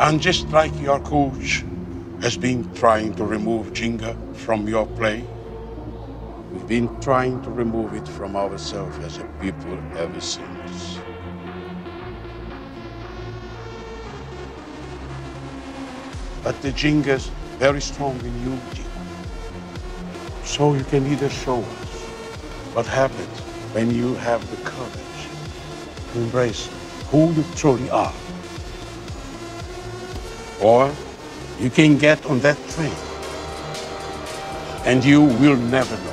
And just like your coach has been trying to remove Ginga from your play, we've been trying to remove it from ourselves as a people ever since. But the Ginga's very strong in unity. So you can either show us what happens when you have the courage to embrace who you truly are. Or you can get on that train and you will never know.